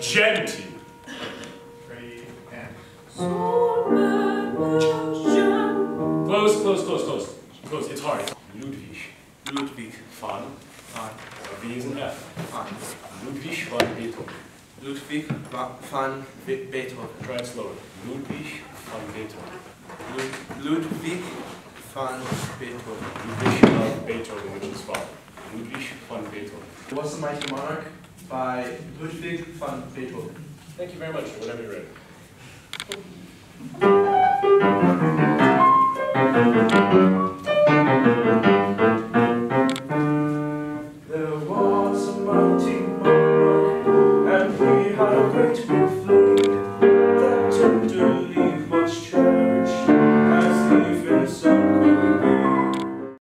Genty. Ready, and. Close, close, close, close. Close, it's hard. Ludwig. Ludwig Van. van, V is an F. van. Ludwig van Beethoven. Ludwig va- van Beethoven. Try it slower. Ludwig van Beethoven. Ludwig van Beethoven. Ludwig of Beethoven, which is father. Ludwig van Beethoven. Was the Mighty Monarch by Ludwig van Beethoven. Thank you very much for whatever you read.